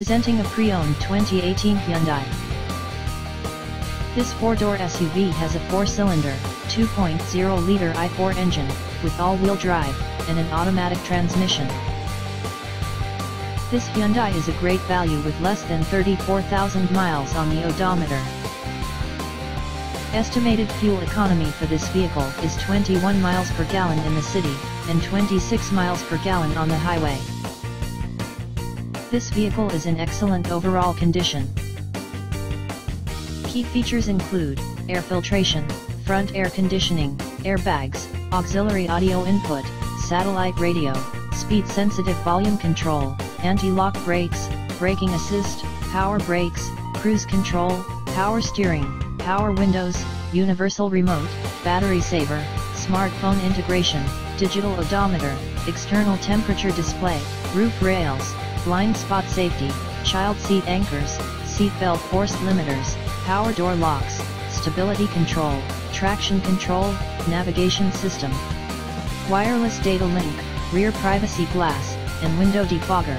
Presenting a pre-owned 2018 Hyundai. This four-door SUV has a four-cylinder, 2.0-liter i4 engine, with all-wheel drive, and an automatic transmission. This Hyundai is a great value with less than 34,000 miles on the odometer. Estimated fuel economy for this vehicle is 21 miles per gallon in the city, and 26 miles per gallon on the highway. This vehicle is in excellent overall condition. Key features include, air filtration, front air conditioning, airbags, auxiliary audio input, satellite radio, speed-sensitive volume control, anti-lock brakes, braking assist, power brakes, cruise control, power steering, power windows, universal remote, battery saver, smartphone integration, digital odometer, external temperature display, roof rails, blind spot safety, child seat anchors, seat belt force limiters, power door locks, stability control, traction control, navigation system, wireless data link, rear privacy glass, and window defogger.